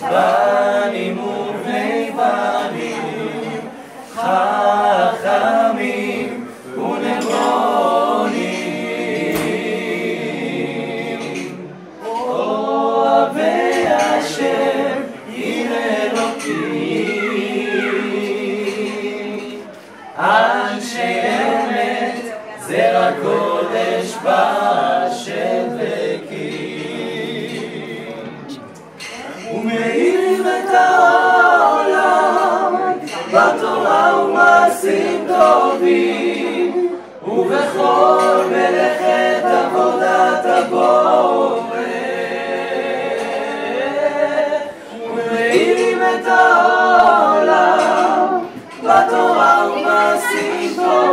בנים ובני בנים, חכמים ונבונים. אוהבי השם עיר אלוקים, אנשי אמת זרע קודש בתורה ומעשים טובים ובכל מלאכת עבודת הבורא ומאירים את העולם בתורה ומעשים טובים